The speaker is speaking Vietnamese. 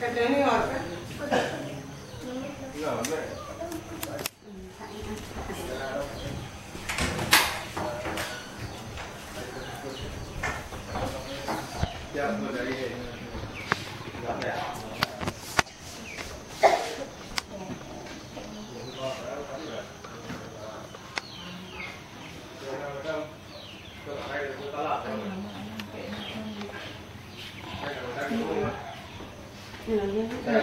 Cái này ngọt đấy. Ngọt đấy. Dạ, vừa đấy 嗯